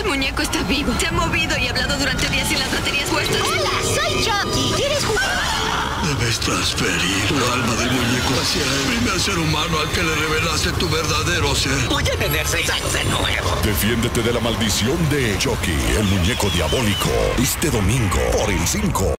El muñeco está vivo. Se ha movido y hablado durante días sin las baterías puestas. Hola, soy Chucky. ¿Quieres jugar? Debes transferir tu alma del muñeco hacia el primer ser humano al que le revelaste tu verdadero ser. Voy a tener seis años de nuevo. Defiéndete de la maldición de Chucky, el muñeco diabólico. Este domingo por el 5.